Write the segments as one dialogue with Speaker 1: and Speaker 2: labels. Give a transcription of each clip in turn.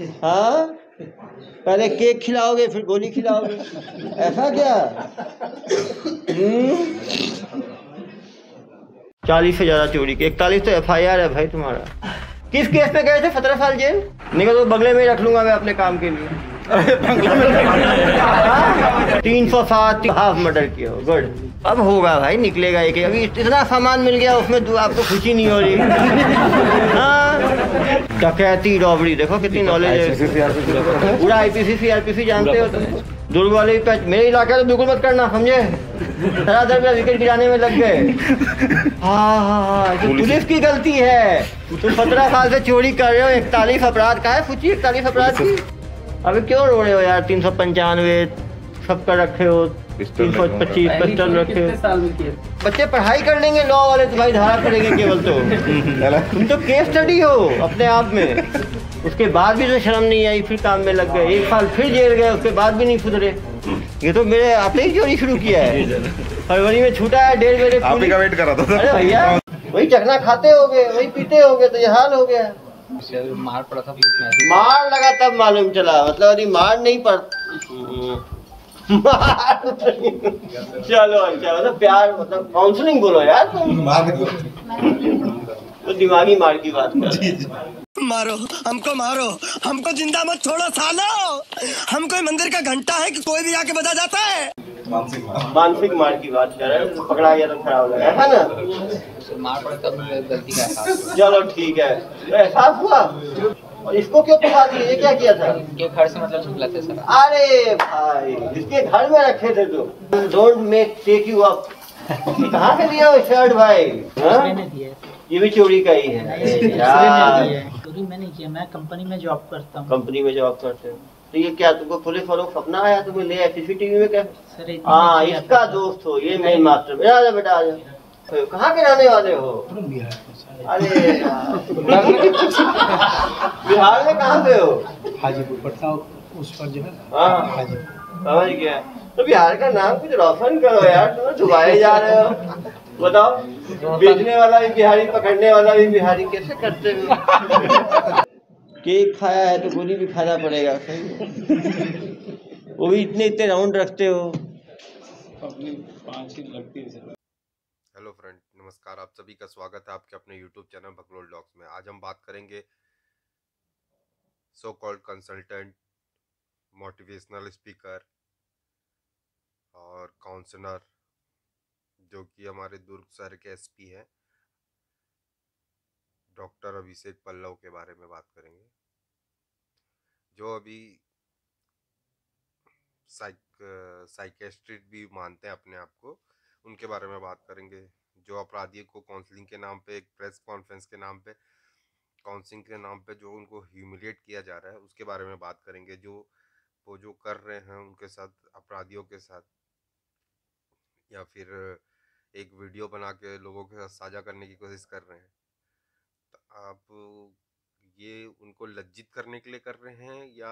Speaker 1: हाँ? पहले केक खिलाओगे, फिर गोली खिलाओगे। ऐसा क्या? हम्म? चालीस से ज़्यादा चोरी की, इकतालीस तो एफ़ आई आर है भाई तुम्हारा। किस केस में गए थे? सत्रह साल जेल? निकल तो बगले में ही रख लूँगा मैं अपने काम के लिए। तीन सौ सात हाफ़ मर्डर किया हो गुड। अब होगा भाई निकलेगा एक। अभी इतना सामान मिल गया उसमें आपको खुशी नहीं हो रही। हाँ। डकैती रॉबरी देखो कितनी नॉलेज है। पूरा आईपीसी सी जानते हो तुम। दुर्ग वाले भी पैच मेरे इलाके तो बिल्कुल मत करना समझे? विकेट गिराने में लग गए। हाँ हाँ हाँ तो पुलिस की गलती है। तुम सत्रह साल से चोरी कर रहे हो इकतालीस अपराध का है पूछिए इकतालीस अपराध की। अबे क्यों रो रहे हो यार? तीन सौ पंचानवे सबका रखे हो तीन सौ पच्चीस पिस्टल रखे हो।
Speaker 2: साल में किए?
Speaker 1: बच्चे पढ़ाई कर लेंगे लॉ वाले तो भाई धारा करेंगे केवल तो। तुम तो केस स्टडी हो अपने आप में। उसके बाद भी तो शर्म नहीं आई फिर काम में लग गए। एक साल फिर जेल गए उसके बाद भी नहीं सुधरे। ये तो मेरे आते ही चोरी शुरू किया है। फरवरी में छूटा है डेढ़
Speaker 3: आप ही का वेट कर रहा था।
Speaker 1: अरे भैया वही चखना खाते हो गए वही पीते हो गए तो ये हाल हो गया।
Speaker 2: मार पड़ा था
Speaker 1: मार लगा तब मालूम चला। मतलब अभी मार नहीं पड़ मार चलो अच्छा मतलब प्यार मतलब काउंसलिंग बोलो यार तुम। तो दिमागी मार की बात कर रहे
Speaker 4: मारो हमको मारो। हमको ज़िंदा मत छोड़ो सालो। हम कोई मंदिर का घंटा है कि कोई भी आके बजा जाता है?
Speaker 1: मानसिक मार। की बात कर रहे हैं पकड़ा गया तो खराब लगा ऐसा ना?
Speaker 2: मार पड़ा तब गलती का एहसास
Speaker 1: चलो ठीक है तो एहसास हुआ? और इसको क्यों फंसा दिए ये क्या किया था?
Speaker 2: के घर से मतलब निकला था सर।
Speaker 1: अरे भाई इसके घर में रखे थे तो। Don't make take you up कहाँ से लिया वो शर्ट भाई? हाँ?
Speaker 5: मैंने दिया है
Speaker 1: ये भी चोरी का ही है। यार।
Speaker 5: चोरी मैंने किया मैं कंपनी में जॉब करता हूँ।
Speaker 1: कंपनी में जॉब करते हो। तो ये क्या तुमको पुलिस वालों को सपना आया? तुम्हें ले आया सीसीटीवी में क्या? हाँ इसका दोस्त हो ये मेन मास्टर बेटा आ जा बेटा आ जा। कहाँ के रहने वाले हो? अरे बिहार में कहाँ पे हो?
Speaker 6: हाजीपुर पटना उस पर जो है।
Speaker 1: हाँ। समझ गया। तो बिहार का नाम कुछ रोशन करो यार तुम दुबाई जा रहे हो। बताओ बेचने वाला भी बिहारी पकड़ने वाला भी बिहारी कैसे करते हो? केक खाया है तो गोली भी खाना पड़ेगा सही वो भी इतने इतने राउंड रखते हो।
Speaker 3: हेलो फ्रेंड नमस्कार आप सभी का स्वागत है आपके अपने यूट्यूब चैनल बकलोल डॉग्स में। आज हम बात करेंगे so called consultant motivational speaker और काउंसलर जो कि हमारे दुर्ग शहर के एसपी हैं। डॉक्टर अभिषेक पल्लव के बारे में बात करेंगे। जो अभी साइक साइकेस्ट्रिस्ट भी मानते हैं अपने आप को, उनके बारे में बात करेंगे। जो अपराधियों को काउंसलिंग के नाम पे, एक प्रेस कॉन्फ्रेंस के नाम पे काउंसलिंग के नाम पे जो उनको ह्यूमिलेट किया जा रहा है, उसके बारे में बात करेंगे। जो, वो जो कर रहे हैं उनके साथ, अपराधियों के साथ, या फिर एक वीडियो बना के लोगों के साथ साझा करने की कोशिश कर रहे हैं। तो आप ये उनको लज्जित करने के लिए कर रहे हैं या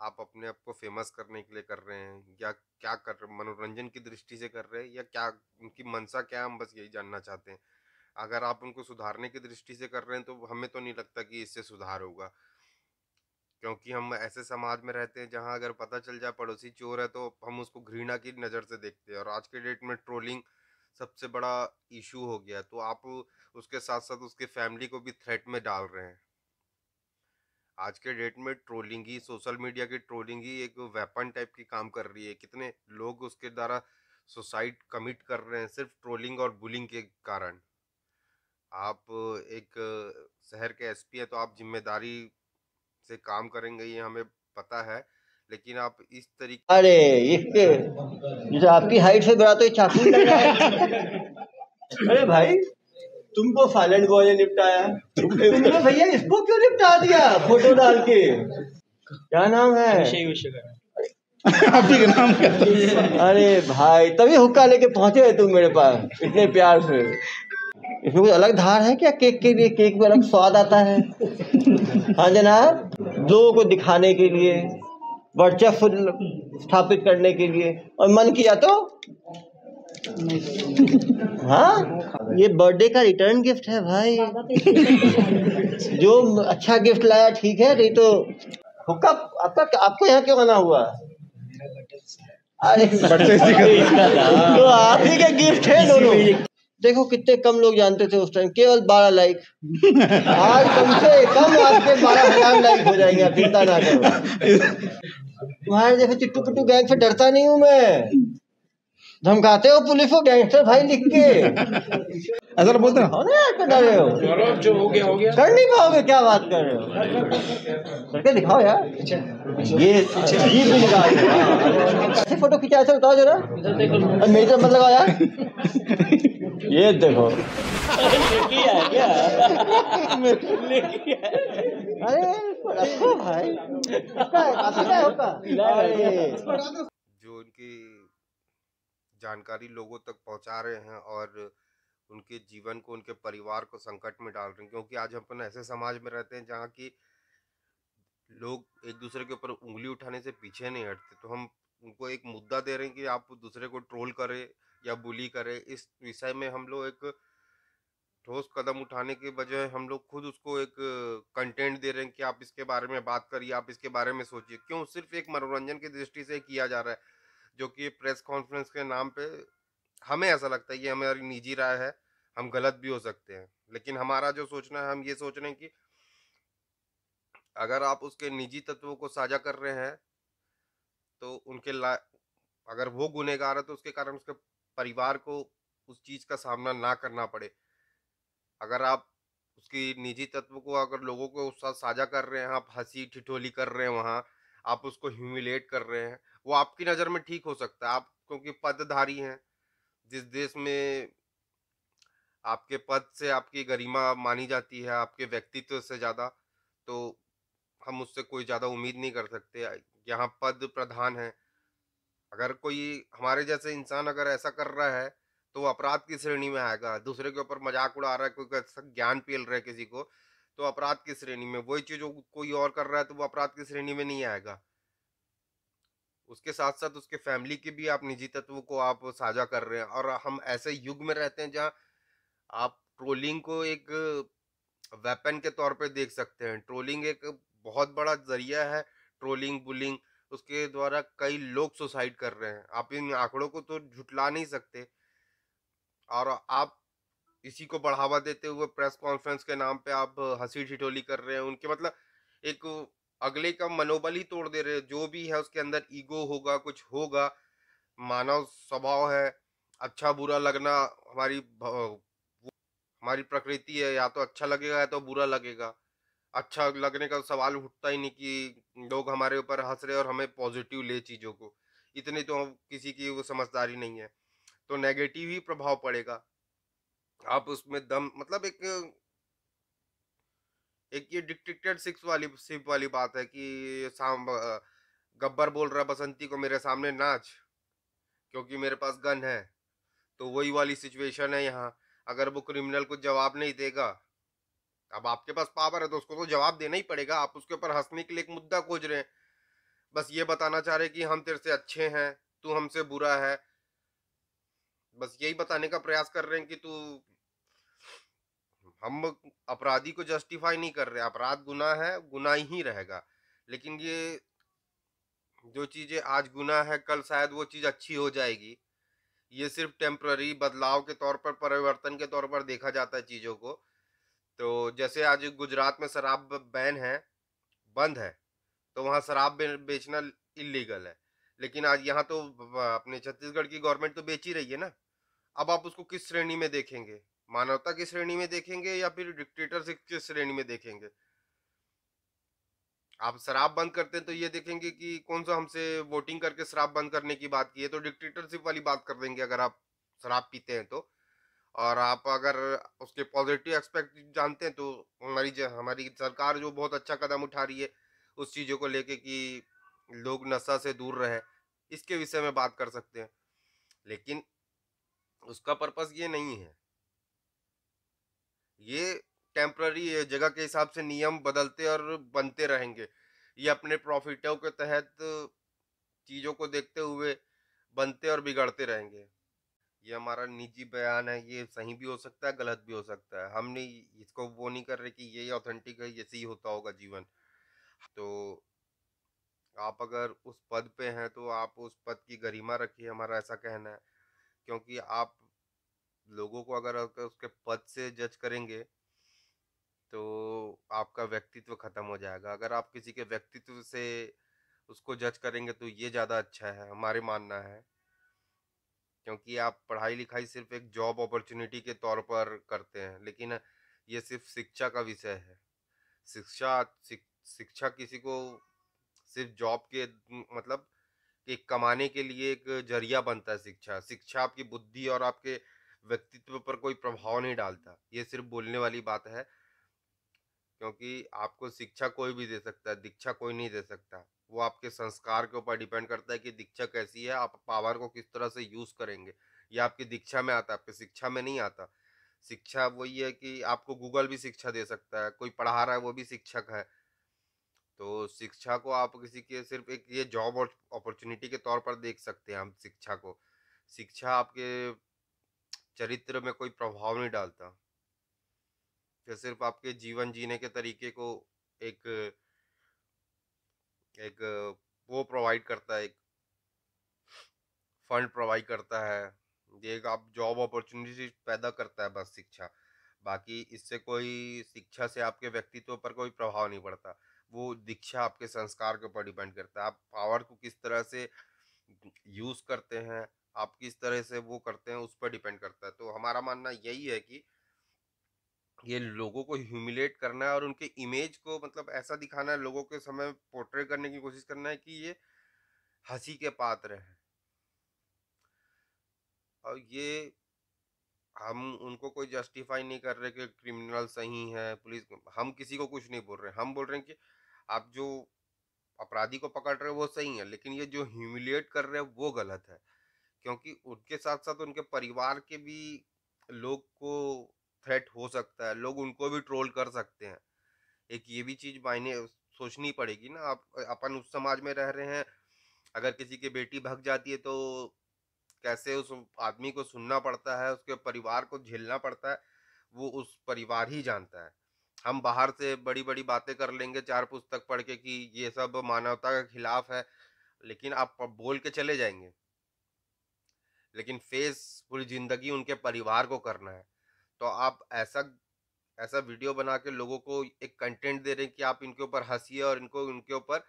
Speaker 3: आप अपने आप को फ़ेमस करने के लिए कर रहे हैं? या क्या कर रहे मनोरंजन की दृष्टि से कर रहे हैं या क्या उनकी मनसा क्या है? हम बस यही जानना चाहते हैं। अगर आप उनको सुधारने की दृष्टि से कर रहे हैं तो हमें तो नहीं लगता कि इससे सुधार होगा। क्योंकि हम ऐसे समाज में रहते हैं जहाँ अगर पता चल जाए पड़ोसी चोर है तो हम उसको घृणा की नज़र से देखते हैं। और आज के डेट में ट्रोलिंग सबसे बड़ा इशू हो गया तो आप उसके साथ साथ उसके फैमिली को भी थ्रेट में डाल रहे हैं। आज के डेट में ट्रोलिंग ही सोशल मीडिया की ट्रोलिंग ही एक वेपन टाइप की काम कर रही है। कितने लोग उसके द्वारा सुसाइड कमिट कर रहे हैं सिर्फ़ ट्रोलिंग और बुलिंग के कारण। आप एक शहर के एसपी हैं तो आप ज़िम्मेदारी से काम करेंगे, ये हमें पता है। लेकिन आप इस तरीके
Speaker 1: अरे इसके जैसे आपकी हाइट से बड़ा तो ये चाकू लग रहा है। अरे भाई तुमको साइलेंट बॉय ने निपटाया। तुमने भैया इसको क्यों निपटा दिया? फ़ोटो डाल के। क्या नाम है?
Speaker 6: आप ही का नाम क्या था?
Speaker 1: अरे भाई तभी हुक्का लेके पहुँचे तुम मेरे पास इतने प्यार से। इसमें कोई अलग धार है क्या? केक के लिए केक में अलग स्वाद आता है? हाँ जनाब लोगों को दिखाने के लिए। वर्चस्व स्थापित करने के लिए। और मन किया तो? हाँ? ये बर्थडे का रिटर्न गिफ्ट है भाई। जो अच्छा गिफ्ट लाया, ठीक है, नहीं तो हुक्का आपका, आपको यहाँ क्यों आना हुआ? तो आप ही के गिफ्ट है दोनों। देखो कितने कम लोग जानते थे उस टाइम केवल बारह लाइक आज कम से कम आपके बारह हज़ार लाइक हो जाएँगे चिंता ना करो। तुम्हारे जैसे चिट्टू पिट्टू गैंग से डरता नहीं हूँ मैं। धमकाते हो पुलिस को गैंगस्टर भाई लिख के।
Speaker 6: ऐसा तो बोलते ना
Speaker 1: हो। रहे हो जो हो गया हो गया। कर नहीं पाओगे क्या बात कर रहे हो? करके दिखाओ यार। ये ये भी हाँ। ऐसे फ़ोटो खींचा ऐसे बताओ जरा। और मेरी तरफ़ मत लगाओ यार। ये देखो। अरे रखो भाई। है, है होगा अरे।
Speaker 3: जो उनकी जानकारी लोगों तक पहुँचा रहे हैं और उनके जीवन को, उनके परिवार को संकट में डाल रहे हैं। क्योंकि आज हम अपन ऐसे समाज में रहते हैं जहाँ की लोग एक दूसरे के ऊपर उंगली उठाने से पीछे नहीं हटते। तो हम उनको एक मुद्दा दे रहे हैं कि आप दूसरे को ट्रोल करें या बुली करें। इस विषय में हम लोग एक ठोस कदम उठाने के बजाय हम लोग खुद उसको एक कंटेंट दे रहे हैं कि आप इसके बारे में बात करिए, आप इसके बारे में सोचिए। क्यों? सिर्फ़ एक मनोरंजन की दृष्टि से किया जा रहा है, जो कि प्रेस कॉन्फ्रेंस के नाम पे हमें ऐसा लगता है ये हमारी निजी राय है, हम गलत भी हो सकते हैं। लेकिन हमारा जो सोचना है, हम ये सोच रहे हैं कि अगर आप उसके निजी तत्वों को साझा कर रहे हैं तो उनके ला, अगर वो गुनेगार है तो उसके कारण उसके परिवार को उस चीज़ का सामना ना करना पड़े। अगर आप उसकी निजी तत्व को, अगर लोगों को उस साथ साझा कर रहे हैं, आप हँसी ठिठोली कर रहे हैं वहाँ, आप उसको ह्यूमिलेट कर रहे हैं, वो आपकी नज़र में ठीक हो सकता है। आप, क्योंकि पदधारी हैं जिस देश में आपके पद से आपकी गरिमा मानी जाती है, आपके व्यक्तित्व से ज़्यादा तो हम उससे कोई ज़्यादा उम्मीद नहीं कर सकते। यहाँ पद प्रधान है। अगर कोई हमारे जैसे इंसान अगर ऐसा कर रहा है तो वो अपराध की श्रेणी में आएगा। दूसरे के ऊपर मज़ाक उड़ा रहा है, कोई ज्ञान पेल रहा है किसी को तो अपराध की श्रेणी में। वही चीज़ कोई और कर रहा है तो वो अपराध की श्रेणी में नहीं आएगा। उसके साथ साथ उसके फैमिली के भी आप निजी तत्वों को आप साझा कर रहे हैं और हम ऐसे युग में रहते हैं जहाँ आप ट्रोलिंग को एक वेपन के तौर पे देख सकते हैं। ट्रोलिंग एक बहुत बड़ा ज़रिया है ट्रोलिंग, बुलिंग उसके द्वारा कई लोग सुसाइड कर रहे हैं। आप इन आंकड़ों को तो झुटला नहीं सकते और आप इसी को बढ़ावा देते हुए प्रेस कॉन्फ्रेंस के नाम पे आप हँसी ठिठोली कर रहे हैं। उनके मतलब एक अगले का मनोबल ही तोड़ दे रहे जो भी है उसके अंदर ईगो होगा, कुछ होगा। मानव स्वभाव है अच्छा बुरा लगना हमारी हमारी प्रकृति है, या तो अच्छा लगेगा या तो बुरा लगेगा। अच्छा लगने का सवाल उठता ही नहीं कि लोग हमारे ऊपर हंस रहे और हमें पॉजिटिव ले चीज़ों को। इतनी तो किसी की वो समझदारी नहीं है। तो नेगेटिव ही प्रभाव पड़ेगा। आप उसमें दम मतलब एक एक ये डिक्टेटेड सिक्स वाली, सिप वाली बात है कि साम गब्बर बोल रहा बसंती को मेरे सामने नाच, क्योंकि मेरे पास गन है। तो वही वाली सिचुएशन है यहाँ। अगर वो क्रिमिनल को जवाब नहीं देगा, अब आपके पास पावर है तो उसको तो जवाब देना ही पड़ेगा। आप उसके ऊपर हंसने के लिए एक मुद्दा खोज रहे हैं। बस ये बताना चाह रहे कि हम तेरे से अच्छे हैं, तू हमसे बुरा है। बस यही बताने का प्रयास कर रहे हैं कि तू हम अपराधी को जस्टिफाई नहीं कर रहे, अपराध गुना है गुना ही रहेगा। लेकिन ये जो चीज़ें, आज गुना है, कल शायद वो चीज़ अच्छी हो जाएगी। ये सिर्फ़ टेम्प्ररी बदलाव के तौर पर, परिवर्तन के तौर पर देखा जाता है चीज़ों को। तो जैसे आज गुजरात में शराब बैन है, बंद है तो वहाँ शराब बेचना इलीगल है। लेकिन आज यहाँ तो अपने छत्तीसगढ़ की गवर्नमेंट तो बेच ही रही है ना। अब आप उसको किस श्रेणी में देखेंगे? मानवता की श्रेणी में देखेंगे या फिर डिक्टेटरशिप की श्रेणी में देखेंगे? आप शराब बंद करते हैं तो ये देखेंगे कि कौन सा हमसे वोटिंग करके शराब बंद करने की बात की है तो डिक्टेटरशिप वाली बात कर देंगे अगर आप शराब पीते हैं तो। और आप अगर उसके पॉजिटिव एक्सपेक्ट जानते हैं तो हमारी हमारी सरकार जो बहुत अच्छा कदम उठा रही है, उस चीज़ों को लेके कि लोग नशा से दूर रहे, इसके विषय में बात कर सकते हैं। लेकिन उसका पर्पस ये नहीं है। ये टेम्प्ररी जगह के हिसाब से नियम बदलते और बनते रहेंगे। ये अपने प्रॉफिटों के तहत चीज़ों को देखते हुए बनते और बिगड़ते रहेंगे। ये हमारा निजी बयान है, ये सही भी हो सकता है, गलत भी हो सकता है। हम नहीं इसको वो नहीं कर रहे कि ये ऑथेंटिक है ऐसे ही होता होगा जीवन। तो आप अगर उस पद पे हैं तो आप उस पद की गरिमा रखिए, हमारा ऐसा कहना है। क्योंकि आप लोगों को अगर उसके पद से जज करेंगे तो आपका व्यक्तित्व खत्म हो जाएगा। अगर आप किसी के व्यक्तित्व से उसको जज करेंगे तो ये ज़्यादा अच्छा है, हमारे मानना है। क्योंकि आप पढ़ाई लिखाई सिर्फ़ एक जॉब अपॉर्चुनिटी के तौर पर करते हैं, लेकिन ये सिर्फ़ शिक्षा का विषय है। शिक्षा शिक्षा किसी को सिर्फ़ जॉब के मतलब एक कमाने के लिए एक ज़रिया बनता है शिक्षा। शिक्षा आपकी बुद्धि और आपके व्यक्तित्व पर कोई प्रभाव नहीं डालता। ये सिर्फ़ बोलने वाली बात है, क्योंकि आपको शिक्षा कोई भी दे सकता है, दीक्षा कोई नहीं दे सकता। वो आपके संस्कार के ऊपर डिपेंड करता है कि दीक्षा कैसी है, आप पावर को किस तरह से यूज़ करेंगे। ये आपकी दीक्षा में आता है, आपकी शिक्षा में नहीं आता। शिक्षा वही है कि आपको गूगल भी शिक्षा दे सकता है, कोई पढ़ा रहा है वो भी शिक्षक है। तो शिक्षा को आप किसी के सिर्फ़ एक ये जॉब अपॉर्चुनिटी के तौर पर देख सकते हैं हम शिक्षा को। शिक्षा आपके चरित्र में कोई प्रभाव नहीं डालता। ये सिर्फ़ आपके जीवन जीने के तरीके को एक एक वो प्रोवाइड करता है, एक फंड प्रोवाइड करता है, ये आप जॉब अपॉर्चुनिटी पैदा करता है बस शिक्षा। बाकी इससे कोई शिक्षा से आपके व्यक्तित्व पर कोई प्रभाव नहीं पड़ता। वो दीक्षा आपके संस्कार के ऊपर डिपेंड करता है। आप पावर को किस तरह से यूज़ करते हैं आप किस तरह से वो करते हैं, उस पर डिपेंड करता है। तो हमारा मानना यही है कि ये लोगों को ह्यूमिलेट करना है और उनके इमेज को मतलब ऐसा दिखाना है, लोगों के समय पोर्ट्रे करने की कोशिश करना है कि ये हँसी के पात्र हैं। और ये हम उनको कोई जस्टिफाई नहीं कर रहे कि क्रिमिनल सही है पुलिस हम किसी को कुछ नहीं बोल रहे। हम बोल रहे हैं कि आप जो अपराधी को पकड़ रहे हो, वो सही है, लेकिन ये जो ह्यूमिलिएट कर रहे हैं, वो गलत है। क्योंकि उनके साथ साथ उनके परिवार के भी लोग को थ्रेट हो सकता है, लोग उनको भी ट्रोल कर सकते हैं। एक ये भी चीज़ मायने सोचनी पड़ेगी ना, आप, अपन उस समाज में रह रहे हैं, अगर किसी की बेटी भग जाती है तो कैसे उस आदमी को सुनना पड़ता है, उसके परिवार को झेलना पड़ता है, वो उस परिवार ही जानता है। हम बाहर से बड़ी बड़ी बातें कर लेंगे, चार पुस्तक पढ़ के कि ये सब मानवता के खिलाफ है, लेकिन आप बोल के चले जाएँगे। लेकिन फेस पूरी ज़िंदगी उनके परिवार को करना है। तो आप ऐसा ऐसा वीडियो बना के लोगों को एक कंटेंट दे रहे हैं कि आप इनके ऊपर हंसिए और इनको उनके ऊपर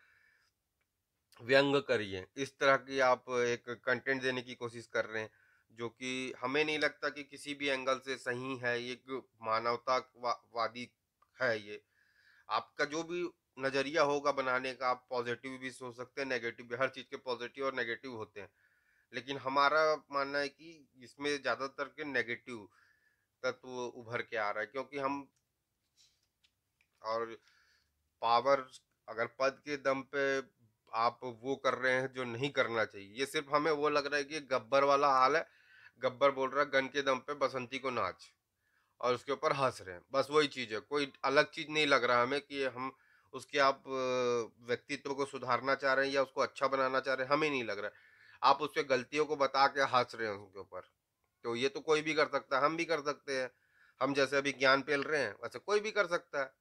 Speaker 3: व्यंग करिए। इस तरह की आप एक कंटेंट देने की कोशिश कर रहे हैं, जो कि हमें नहीं लगता कि किसी भी एंगल से सही है, एक मानवतावादी है ये। आपका जो भी नज़रिया होगा बनाने का, आप पॉजिटिव भी सोच सकते हैं, नेगेटिव भी, हर चीज़ के पॉजिटिव और नेगेटिव होते हैं। लेकिन हमारा मानना है कि इसमें ज़्यादातर के नेगेटिव तत्व उभर के आ रहा है, क्योंकि हम और पावर अगर पद के दम पे आप वो कर रहे हैं जो नहीं करना चाहिए, ये सिर्फ़ हमें वो लग रहा है कि गब्बर वाला हाल है, गब्बर बोल रहा है, गन के दम पे बसंती को नाच। और उसके ऊपर हंस रहे हैं, बस वही चीज़ है, कोई अलग चीज़ नहीं लग रहा हमें कि हम उसके आप व्यक्तित्व को सुधारना चाह रहे हैं या उसको अच्छा बनाना चाह रहे हैं, हमें नहीं लग रहा है। आप उसके गलतियों को बता के हंस रहे हैं उसके ऊपर। तो ये तो कोई भी कर सकता है, हम भी कर सकते हैं। हम जैसे अभी ज्ञान पेल रहे हैं, वैसे कोई भी कर सकता है।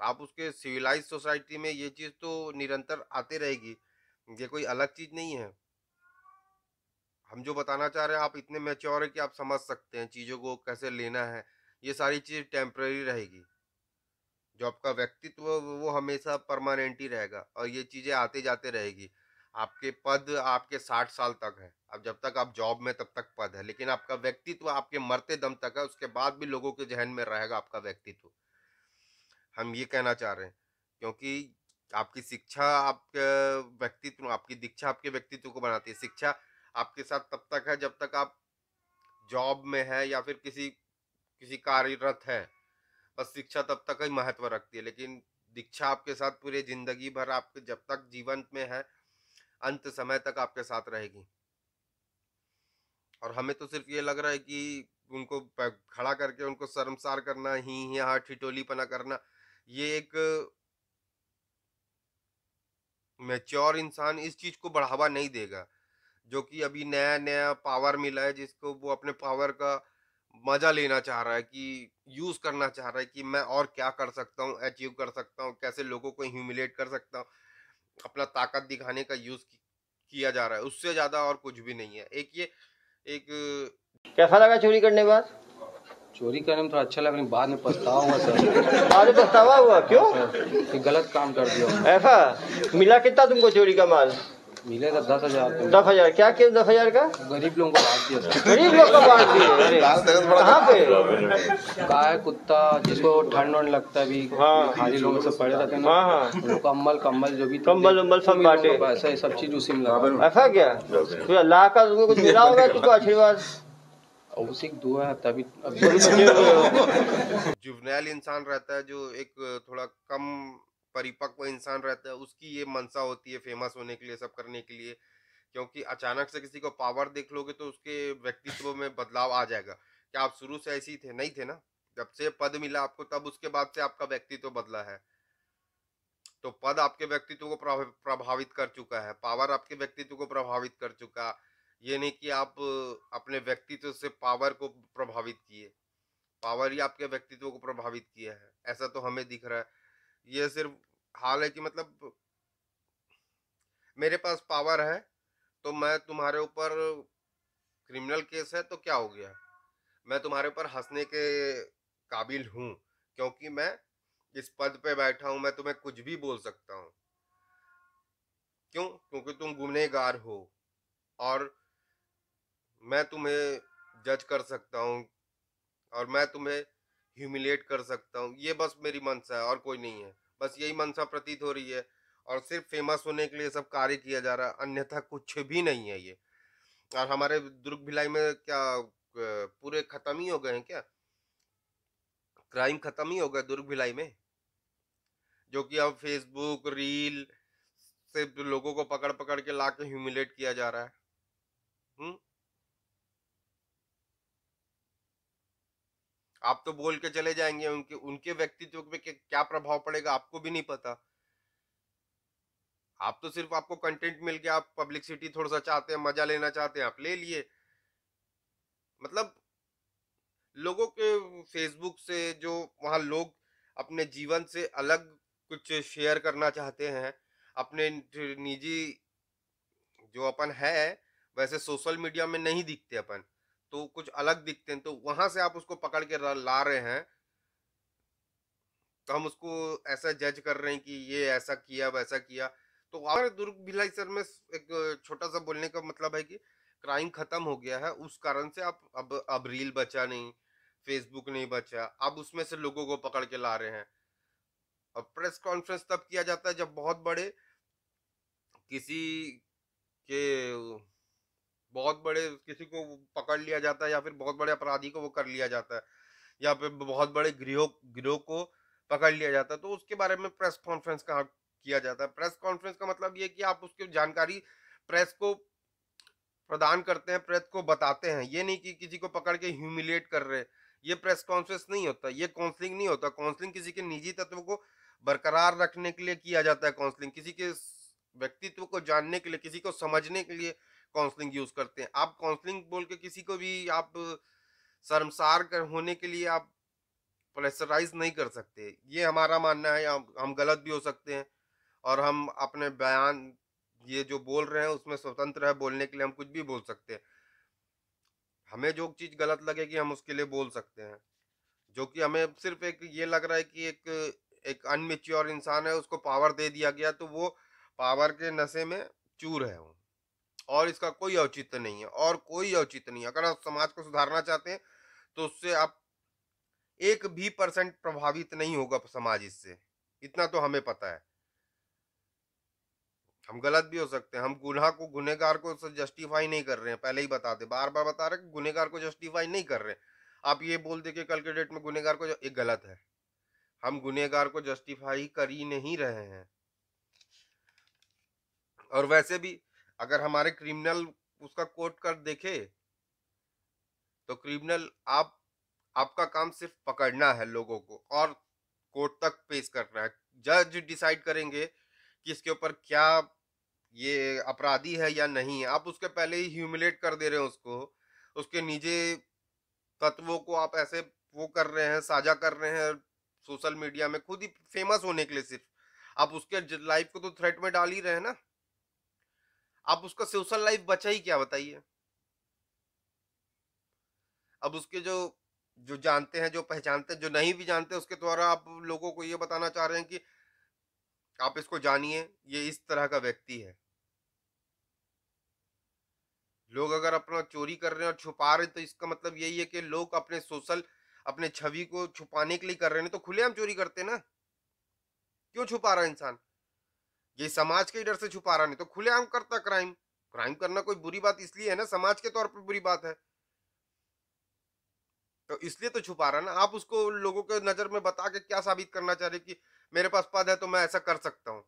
Speaker 3: आप उसके सिविलाइज सोसाइटी में ये चीज़ तो निरंतर आते रहेगी, ये कोई अलग चीज़ नहीं है। हम जो बताना चाह रहे हैं, आप इतने मेच्योर है कि आप समझ सकते हैं चीज़ों को कैसे लेना है, ये सारी चीज़ टेम्प्रेरी रहेगी। जो आपका व्यक्तित्व वो हमेशा परमानेंट ही रहेगा और ये चीज़ें आते जाते रहेगी। आपके पद आपके साठ साल तक है। अब जब तक आप जॉब में तब तक पद है, लेकिन आपका व्यक्तित्व आपके मरते दम तक है, उसके बाद भी लोगों के जहन में रहेगा आपका व्यक्तित्व। हम ये कहना चाह रहे हैं, क्योंकि आपकी शिक्षा आपके व्यक्तित्व, आपकी दीक्षा आपके व्यक्तित्व को बनाती है। शिक्षा आपके साथ तब तक है जब तक आप जॉब में है या फिर किसी किसी कार्यरत है। बस शिक्षा तब तक ही महत्व रखती है, लेकिन दीक्षा आपके साथ पूरे ज़िंदगी भर आपके जब तक जीवन में है अंत समय तक आपके साथ रहेगी। और हमें तो सिर्फ़ ये लग रहा है कि उनको खड़ा करके उनको शर्मसार करना ही यहाँ ठिठोली पना करना, ये एक मेच्योर इंसान इस चीज़ को बढ़ावा नहीं देगा, जो कि अभी नया नया पावर मिला है, जिसको वो अपने पावर का मज़ा लेना चाह रहा है, कि यूज़ करना चाह रहा है, कि मैं और क्या कर सकता हूँ, अचीव कर सकता हूँ, कैसे लोगों को ह्यूमिलेट कर सकता हूँ। अपना ताकत दिखाने का यूज़ किया जा रहा है। उससे ज़्यादा और कुछ भी नहीं है। एक ये एक
Speaker 1: कैसा लगा चोरी करने बाद?
Speaker 2: चोरी करने में थोड़ा अच्छा लगा बाद में पछतावा हुआ सर।
Speaker 1: में पछतावा हुआ? क्यों?
Speaker 2: गलत काम कर दिया।
Speaker 1: ऐसा? मिला कितना तुमको चोरी का माल?
Speaker 2: मिले तो दस हज़ार
Speaker 1: दस हज़ार। क्या किया दस हज़ार का?
Speaker 2: गरीब लोगों को बांट दिया
Speaker 1: गरीब लोग का बांट दिए कहाँ पे?
Speaker 2: गाय कुत्ता जिसको ठंड वंड लगता है भी
Speaker 1: हाँ।
Speaker 2: भिखारी लोग सब पड़े रहते हैं ना
Speaker 1: हाँ हाँ।
Speaker 2: उनको कंबल कंबल जो भी
Speaker 1: कंबल उम्बल सब बांटे।
Speaker 2: ये सब चीज़ उसी में लगा।
Speaker 1: ऐसा क्या? तो अल्लाह का तुमको कुछ मिला होगा तुमको आशीर्वाद?
Speaker 2: उसी दुआ है तभी
Speaker 3: जुवनैल इंसान रहता है जो एक थोड़ा कम परिपक्व इंसान रहता है, उसकी ये मनसा होती है फ़ेमस होने के लिए, सब करने के लिए, क्योंकि अचानक से किसी को पावर देख लोगे तो उसके व्यक्तित्व में बदलाव आ जाएगा। क्या आप शुरू से ऐसे ही थे? नहीं थे ना? जब से पद मिला आपको, तब उसके बाद से आपका व्यक्तित्व बदला है। तो पद आपके व्यक्तित्व को प्रभावित कर चुका है पावर आपके व्यक्तित्व को प्रभावित कर चुका। ये नहीं कि आप अपने व्यक्तित्व से पावर को प्रभावित किए पावर ही आपके व्यक्तित्व को प्रभावित किया है, ऐसा तो हमें दिख रहा है। ये सिर्फ़ हाल है कि मतलब मेरे पास पावर है तो मैं तुम्हारे ऊपर क्रिमिनल केस है तो क्या हो गया? मैं तुम्हारे ऊपर हंसने के काबिल हूँ, क्योंकि मैं इस पद पे बैठा हूँ, मैं तुम्हें कुछ भी बोल सकता हूँ। क्यों? क्योंकि तुम गुनहगार हो, और मैं तुम्हें जज कर सकता हूँ, और मैं तुम्हें ह्यूमिलेट कर सकता हूँ। ये बस मेरी मनसा है और कोई नहीं है। बस यही मनसा प्रतीत हो रही है और सिर्फ़ फ़ेमस होने के लिए सब कार्य किया जा रहा है, अन्यथा कुछ भी नहीं है ये। और हमारे दुर्ग भिलाई में क्या पूरे खत्म ही हो गए हैं क्या? क्राइम खत्म ही हो गए दुर्ग भिलाई में? जो कि अब फेसबुक रील से लोगों को पकड़ पकड़ के ला के ह्यूमिलेट किया जा रहा है। हम्म आप तो बोल के चले जाएँगे उनके उनके व्यक्तित्व पे क्या प्रभाव पड़ेगा, आपको भी नहीं पता। आप तो सिर्फ़ आपको कंटेंट मिल गया, आप पब्लिसिटी थोड़ा सा चाहते हैं, मज़ा लेना चाहते हैं, आप ले लिए। मतलब लोगों के फेसबुक से जो वहाँ लोग अपने जीवन से अलग कुछ शेयर करना चाहते हैं, अपने निजी जो अपन है, वैसे सोशल मीडिया में नहीं दिखते अपन। तो कुछ अलग दिखते हैं तो वहाँ से आप उसको पकड़ के ला रहे हैं। तो हम उसको ऐसा जज कर रहे हैं कि ये ऐसा किया, वैसा किया। तो हमारे दुर्ग भिलाई सर में एक छोटा सा बोलने का मतलब है कि क्राइम खत्म हो गया है, उस कारण से आप, अब अब रील बचा नहीं, फेसबुक नहीं बचा, अब उसमें से लोगों को पकड़ के ला रहे हैं। अब प्रेस कॉन्फ्रेंस तब किया जाता है जब बहुत बड़े किसी के बहुत बड़े किसी को पकड़ लिया जाता है या फिर बहुत बड़े अपराधी को वो कर लिया जाता है, या फिर बहुत बड़े गिरोह गिरोह को पकड़ लिया जाता है तो उसके बारे में प्रेस कॉन्फ्रेंस कहाँ किया जाता है। प्रेस कॉन्फ्रेंस का मतलब ये कि आप उसकी जानकारी प्रेस को प्रदान करते हैं, प्रेस को बताते हैं, ये नहीं कि किसी को पकड़ के ह्यूमिलेट कर रहे ये प्रेस कॉन्फ्रेंस नहीं होता, ये काउंसलिंग नहीं होता, काउंसलिंग किसी के निजी तत्व को बरकरार रखने के लिए किया जाता है काउंसलिंग, किसी के व्यक्तित्व को जानने के लिए, किसी को समझने के लिए काउंसलिंग यूज़ करते हैं। आप काउंसलिंग बोल के किसी को भी आप शर्मसार कर होने के लिए आप प्रेशराइज नहीं कर सकते। ये हमारा मानना है हम, हम गलत भी हो सकते हैं और हम अपने बयान ये जो बोल रहे हैं उसमें स्वतंत्र है बोलने के लिए हम कुछ भी बोल सकते हैं। हमें जो चीज़ गलत लगेगी हम उसके लिए बोल सकते हैं जो कि हमें सिर्फ़ एक ये लग रहा है कि एक एक अनमेच्योर इंसान है उसको पावर दे दिया गया तो वो पावर के नशे में चूर है वो। और इसका कोई औचित्य नहीं है, और कोई औचित्य नहीं है। अगर आप समाज को सुधारना चाहते हैं तो उससे आप एक भी परसेंट प्रभावित नहीं होगा समाज इससे। इतना तो हमें पता है। हम गलत भी हो सकते हैं। हम गुनाह को गुनेगार को जस्टिफाई नहीं कर रहे हैं। पहले ही बता दे बार बार बता रहे गुनेगार को जस्टिफाई नहीं कर रहे आप ये बोल दे कि कल के डेट में गुनेगार को एक गलत है। हम गुनेगार को जस्टिफाई कर ही नहीं रहे हैं। और वैसे भी अगर हमारे क्रिमिनल उसका कोर्ट कर देखे तो क्रिमिनल आप, आपका काम सिर्फ़ पकड़ना है लोगों को और कोर्ट तक पेश करना है। जज डिसाइड करेंगे कि इसके ऊपर क्या ये अपराधी है या नहीं। आप उसके पहले ही ह्यूमिलेट कर दे रहे हैं उसको, उसके निजी तत्वों को आप ऐसे वो कर रहे हैं, साझा कर रहे हैं सोशल मीडिया में, खुद ही फ़ेमस होने के लिए सिर्फ़। आप उसके लाइफ को तो थ्रेट में डाल ही रहे हैं ना। आप उसका सोशल लाइफ बचा ही क्या, बताइए? अब उसके जो जो जानते हैं, जो पहचानते हैं, जो नहीं भी जानते, उसके द्वारा आप लोगों को ये बताना चाह रहे हैं कि आप इसको जानिए, ये इस तरह का व्यक्ति है। लोग अगर अपना चोरी कर रहे हैं और छुपा रहे हैं तो इसका मतलब यही है कि लोग अपने सोशल अपने छवि को छुपाने के लिए कर रहे हैं तो खुलेआम चोरी करते ना? क्यों छुपा रहा इंसान? ये समाज के डर से छुपा रहा नहीं तो खुलेआम करता क्राइम क्राइम करना कोई बुरी बात इसलिए है ना, समाज के तौर पर बुरी बात है। तो इसलिए तो छुपा रहा ना, आप उसको लोगों के नज़र में बता के क्या साबित करना चाह रहे कि मेरे पास पद है तो मैं ऐसा कर सकता हूँ।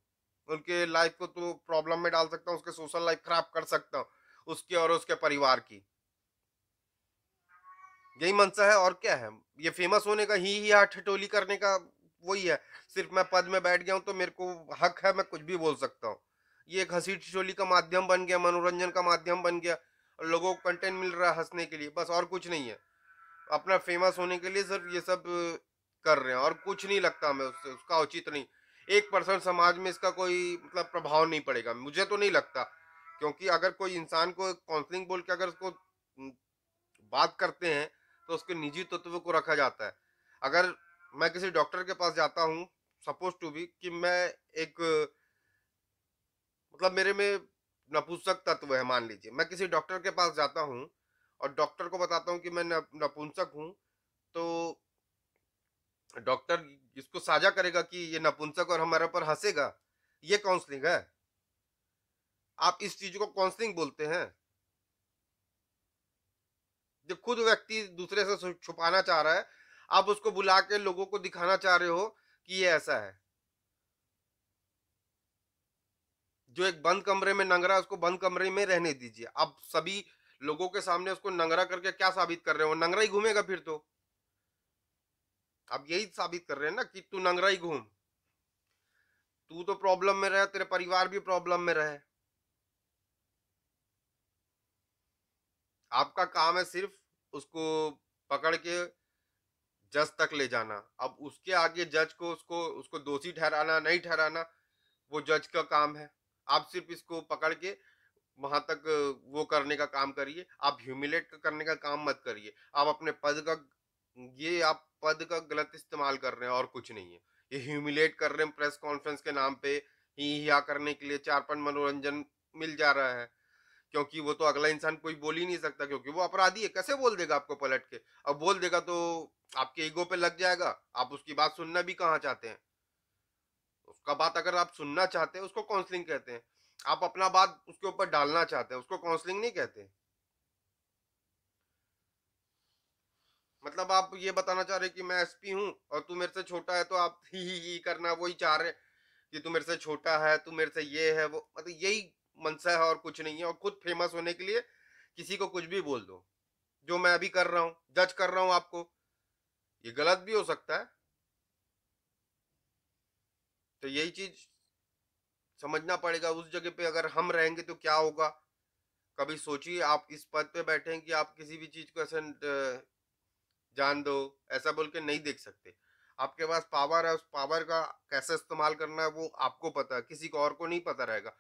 Speaker 3: उनके लाइफ को तो प्रॉब्लम में डाल सकता हूँ, उसके सोशल लाइफ खराब कर सकता हूँ, उसके और उसके परिवार की। यही मनसा है और क्या है? ये फ़ेमस होने का ही ही ठिठोली करने का वही है, सिर्फ़ मैं पद में बैठ गया हूँ तो मेरे को हक है, मैं कुछ भी बोल सकता हूँ। ये एक हँसी ठिठोली का माध्यम बन गया, मनोरंजन का माध्यम बन गया और लोगों को कंटेंट मिल रहा है हंसने के लिए, बस और कुछ नहीं है। अपना फ़ेमस होने के लिए सिर्फ़ ये सब कर रहे हैं, और कुछ नहीं लगता हमें उससे, उसका उचित नहीं। एक परसेंट समाज में इसका कोई मतलब प्रभाव नहीं पड़ेगा, मुझे तो नहीं लगता, क्योंकि अगर कोई इंसान को काउंसलिंग बोल के अगर उसको बात करते हैं तो उसके निजी तत्व को रखा जाता है। अगर मैं किसी डॉक्टर के पास जाता हूँ सपोज़ टू बी कि मैं एक मतलब मेरे में नपुंसक तत्व है, मान लीजिए। मैं किसी डॉक्टर के पास जाता हूँ और डॉक्टर को बताता हूँ कि मैं नपुंसक हूँ तो डॉक्टर इसको साझा करेगा कि ये नपुंसक और हमारे पर हंसेगा। ये काउंसलिंग है। आप इस चीज़ को काउंसलिंग बोलते हैं। जब खुद व्यक्ति दूसरे से छुपाना चाह रहा है आप उसको बुला के लोगों को दिखाना चाह रहे हो कि ये ऐसा है। जो एक बंद कमरे में नंगरा, उसको बंद कमरे में रहने दीजिए। आप सभी लोगों के सामने उसको नंगरा करके क्या साबित कर रहे हो? नंगरा ही घूमेगा फिर तो। आप यही साबित कर रहे हैं ना कि तू नंगरा ही घूम। तू तो प्रॉब्लम में रहे, तेरे परिवार भी प्रॉब्लम में रहे। आपका काम है सिर्फ़ उसको पकड़ के जज तक ले जाना। अब उसके आगे जज को उसको उसको दोषी ठहराना, नहीं ठहराना, वो जज का काम है। आप सिर्फ़ इसको पकड़ के वहाँ तक, वो करने का काम करिए। आप ह्यूमिलेट करने का काम मत करिए। आप अपने पद का, ये आप पद का गलत इस्तेमाल कर रहे हैं और कुछ नहीं है। ये ह्यूमिलेट कर रहे हैं प्रेस कॉन्फ्रेंस के नाम पे, ही, हिया करने के लिए चार पाँच मनोरंजन मिल जा रहा है। क्योंकि वो तो अगला इंसान कोई बोल ही नहीं सकता क्योंकि वो अपराधी है। कैसे बोल देगा आपको पलट के? अब बोल देगा तो आपके ईगो पे लग जाएगा। आप उसकी बात सुनना भी कहाँ चाहते हैं? उसका बात अगर आप सुनना चाहते हैं उसको काउंसलिंग कहते हैं। आप अपना बात उसके ऊपर डालना चाहते हैं उसको काउंसलिंग नहीं कहते। मतलब आप ये बताना चाह रहे कि मैं एसपी हूँ और तू मेरे से छोटा है तो आप ही, ही, करना वही चाह रहे कि तू मेरे से छोटा है तू मेरे से ये है वो मतलब यही मनसा है और कुछ नहीं है और खुद फ़ेमस होने के लिए किसी को कुछ भी बोल दो। जो मैं अभी कर रहा हूँ जज कर रहा हूँ आपको, ये गलत भी हो सकता है। तो यही चीज़ समझना पड़ेगा उस जगह पे, अगर हम रहेंगे तो क्या होगा? कभी सोचिए आप इस पद पे बैठे हैं कि आप किसी भी चीज़ को ऐसे जान दो, ऐसा बोल के नहीं देख सकते। आपके पास पावर है, उस पावर का कैसे इस्तेमाल करना है वो आपको पता है, किसी को और को नहीं पता रहेगा।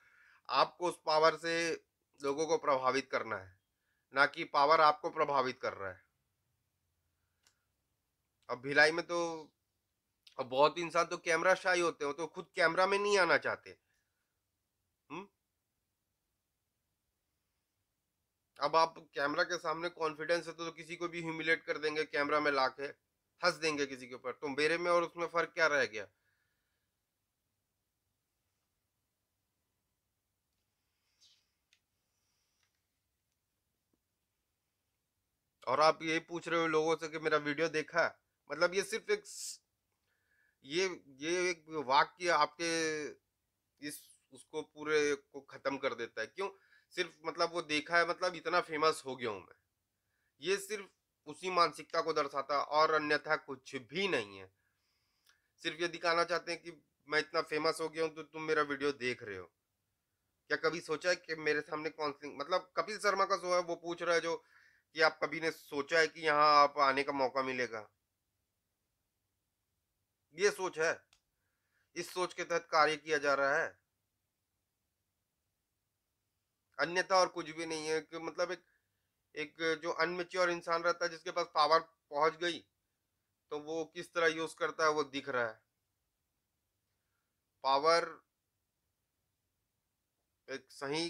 Speaker 3: आपको उस पावर से लोगों को प्रभावित करना है ना कि पावर आपको प्रभावित कर रहा है। अब भिलाई में तो अब बहुत इंसान तो कैमरा शाही होते हो तो खुद कैमरा में नहीं आना चाहते। हुँ? अब आप कैमरा के सामने कॉन्फिडेंस है तो, तो किसी को भी ह्यूमिलेट कर देंगे कैमरा में लाके हंस देंगे किसी के ऊपर। तो मेरे में और उसमें फ़र्क क्या रह गया? और आप यही पूछ रहे हो लोगों से कि मेरा वीडियो देखा मतलब ये सिर्फ़ एक ये ये एक वाक्य आपके इस, उसको पूरे को खत्म कर देता है। क्यों? सिर्फ़ मतलब वो देखा है मतलब इतना फ़ेमस हो गया हूँ मैं। ये सिर्फ़ उसी मानसिकता को दर्शाता और अन्यथा कुछ भी नहीं है। सिर्फ़ ये दिखाना चाहते हैं कि मैं इतना फ़ेमस हो गया हूँ तो तुम मेरा वीडियो देख रहे हो। क्या कभी सोचा है कि मेरे सामने काउंसलिंग मतलब कपिल शर्मा का शो है वो पूछ रहा है जो कि आप कभी ने सोचा है कि यहाँ आप आने का मौका मिलेगा? ये सोच है। इस सोच के तहत कार्य किया जा रहा है। अन्यथा और कुछ भी नहीं है कि मतलब एक एक जो अनमेच्योर इंसान रहता है, जिसके पास पावर पहुँच गई तो वो किस तरह यूज़ करता है वो दिख रहा है। पावर एक सही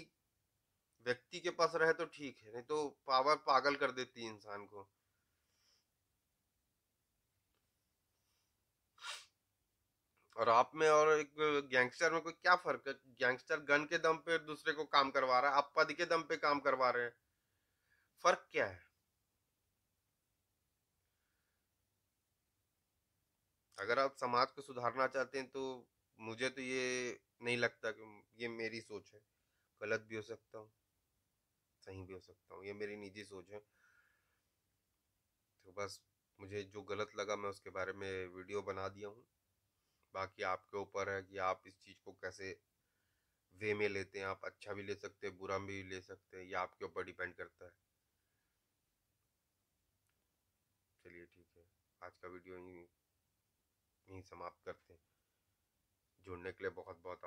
Speaker 3: व्यक्ति के पास रहे तो ठीक है, नहीं तो पावर पागल कर देती है इंसान को। और आप में और एक गैंगस्टर में कोई क्या फ़र्क है? गैंगस्टर गन के दम पे दूसरे को काम करवा रहा है आप पद के दम पे काम करवा रहे हैं। फ़र्क क्या है? अगर आप समाज को सुधारना चाहते हैं तो मुझे तो ये नहीं लगता कि ये मेरी सोच है, गलत भी हो सकता हूँ। सही भी हो सकता हूँ, ये मेरी निजी सोच है। तो बस मुझे जो गलत लगा मैं उसके बारे में वीडियो बना दिया हूँ। बाकी आपके ऊपर है कि आप इस चीज़ को कैसे वे में लेते हैं, आप अच्छा भी ले सकते हैं, बुरा भी ले सकते हैं, ये आपके ऊपर डिपेंड करता है। चलिए ठीक है, आज का वीडियो यहीं यहीं समाप्त करते हैं। जुड़ने के लिए बहुत बहुत